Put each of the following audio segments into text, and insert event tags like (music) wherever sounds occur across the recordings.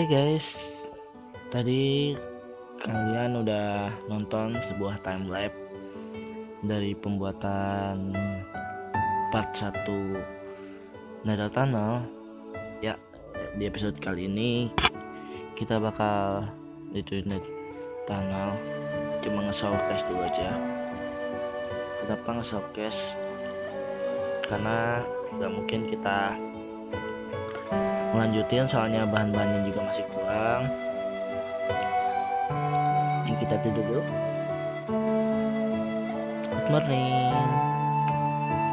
Oke guys, tadi kalian udah nonton sebuah time lapse dari pembuatan part 1 Nada Tunnel. Ya, di episode kali ini kita bakal itu tunnel cuma nge-showcase dulu aja. Kenapa nge-showcase? Karena nggak mungkin kita melanjutin soalnya bahan-bahannya juga masih kurang. Yang kita tidur dulu good morning.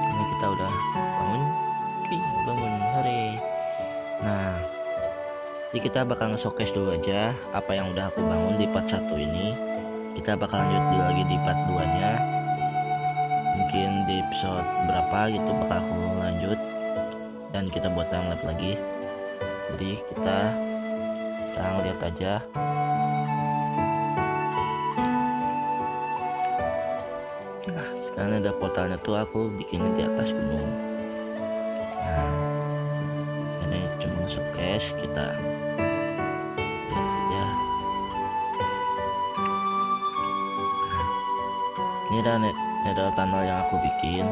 Ini kita udah bangun. Wih, bangun hari nah jadi kita bakal nge-showcase dulu aja apa yang udah aku bangun di part 1 ini. Kita bakal lanjut lagi di part 2 nya mungkin di episode berapa gitu bakal aku lanjut. Dan kita buat time lapse lagi jadi kita sekarang lihat aja. Nah sekarang ada portalnya tuh aku bikinnya di atas gunung. Nah ini cuma showcase kita nah, ini ada ini ada tunnel yang aku bikin.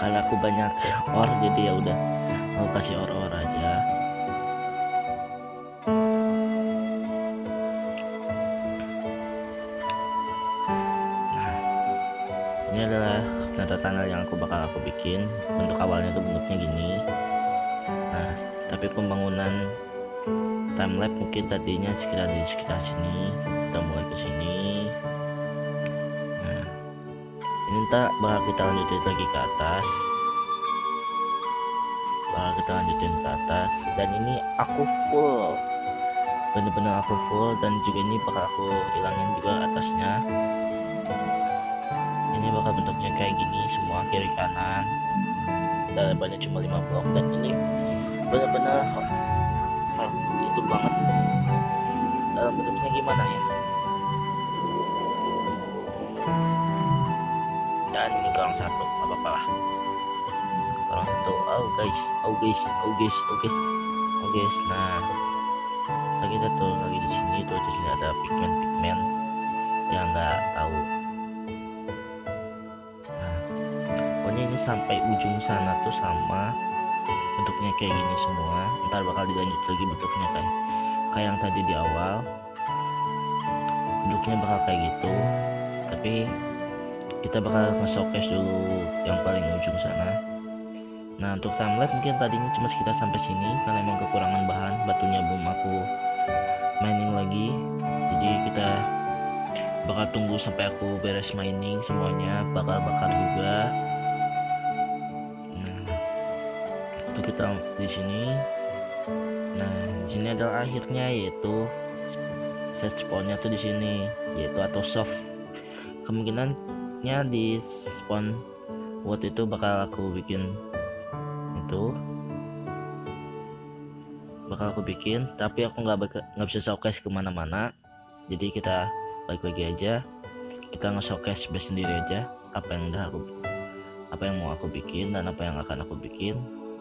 Kalau aku banyak (laughs) or jadi ya udah aku kasih or-or aja bikin bentuk awalnya tuh bentuknya gini. Nah tapi pembangunan time lapse mungkin tadinya sekitar di sekitar sini kita mulai ke sini. Nah ini tak bakal kita lanjutin lagi ke atas. Bakal kita lanjutin ke atas. Dan ini aku full. Bener-bener aku full dan juga ini bakal aku hilangin juga atasnya ini bakal bentuknya kayak gini semua kiri kanan. Dan banyak cuma 5 blok dan ini benar-benar itu banget. Dalam bentuknya gimana ya? Dan ini kurang satu apa apa lah. Kurang satu. Oh guys. Oh guys. Oh guys. Oh guys. Oh guys. Nah kita tuh lagi di sini tuh di sini ada pigment pigment yang nggak tahu pokoknya ini sampai ujung sana tuh sama bentuknya kayak gini semua. Ntar bakal dilanjut lagi bentuknya kayak kayak yang tadi di awal bentuknya bakal kayak gitu. Tapi kita bakal nge-showcase dulu yang paling ujung sana. Nah untuk timelapse mungkin tadinya cuma sekitar sampai sini karena emang kekurangan bahan batunya belum aku mining lagi. Jadi kita bakal tunggu sampai aku beres mining semuanya bakal bakar juga kita di sini. Nah di sini adalah akhirnya yaitu set spawnnya tuh di sini yaitu atau soft. Kemungkinannya di spawn wood itu bakal aku bikin itu. Bakal aku bikin tapi aku nggak nggak bisa showcase ke mana-mana. Jadi kita balik lagi aja. Kita nge-showcase base sendiri aja apa yang udah aku apa yang mau aku bikin dan apa yang akan aku bikin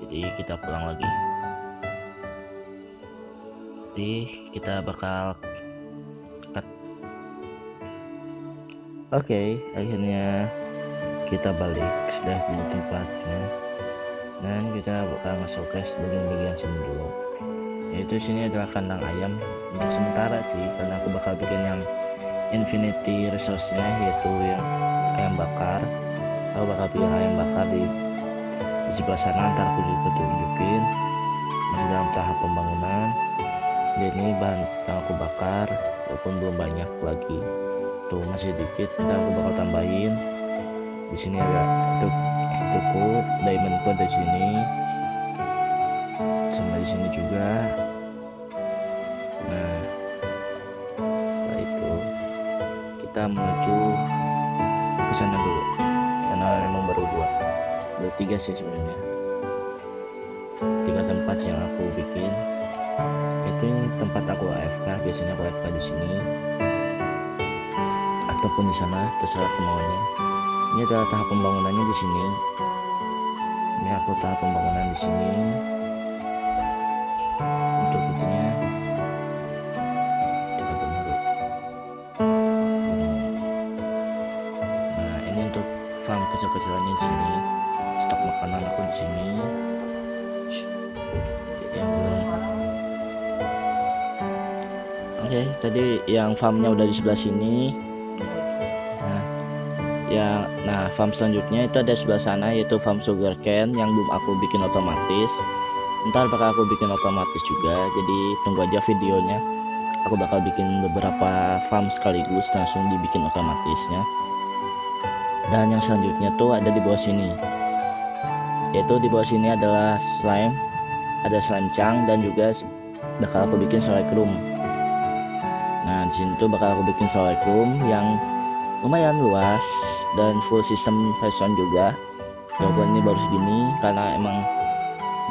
jadi kita pulang lagi. Jadi kita bakal cut. Oke okay, akhirnya kita balik sudah di tempatnya. Dan kita bakal nge-showcase bagian-bagian sini dulu yaitu sini adalah kandang ayam. Untuk sementara sih karena aku bakal bikin yang infinity resource nya yaitu yang ayam bakar. Aku bakal bikin ayam bakar di sebelah sana ntar aku juga tunjukin. Masih dalam tahap pembangunan. Dan ini bahan yang aku bakar walaupun belum banyak lagi. Tuh masih dikit kita aku bakal tambahin. Di sini ada itu itu diamondku ada di sini. Sama di sini juga. Nah setelah itu kita menuju ke sana dulu. Karena memang baru dua ada tiga sih sebenarnya. Tiga tempat yang aku bikin. Itu tempat aku AFK biasanya aku AFK di sini. Ataupun di sana terserah kemauannya. Ini adalah tahap pembangunannya di sini. Ini aku tahap pembangunan di sini. Untuk itunya kita nah ini untuk farm kecil-kecilannya di sini makananku di sini. Oke tadi yang farmnya udah di sebelah sini. Nah yang nah farm selanjutnya itu ada sebelah sana yaitu farm sugarcane yang belum aku bikin otomatis. Ntar bakal aku bikin otomatis juga jadi tunggu aja videonya. Aku bakal bikin beberapa farm sekaligus langsung dibikin otomatisnya. Dan yang selanjutnya tuh ada di bawah sini yaitu di bawah sini adalah slime ada slime chang dan juga bakal aku bikin room nah di sini tuh bakal aku bikin room yang lumayan luas dan full system fashion juga. Walaupun ini baru segini karena emang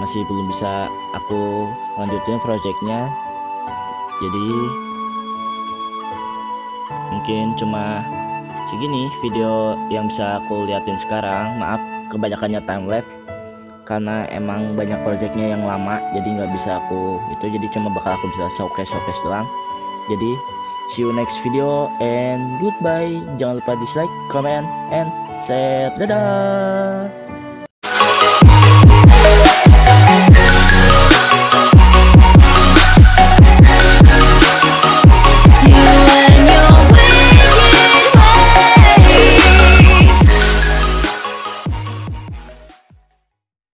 masih belum bisa aku lanjutin projectnya. Jadi mungkin cuma segini video yang bisa aku liatin sekarang. Maaf kebanyakannya time lapse karena emang banyak projectnya yang lama jadi nggak bisa aku itu jadi cuma bakal aku bisa showcase showcase doang. Jadi see you next video and goodbye. Jangan lupa dislike comment and share. Dadah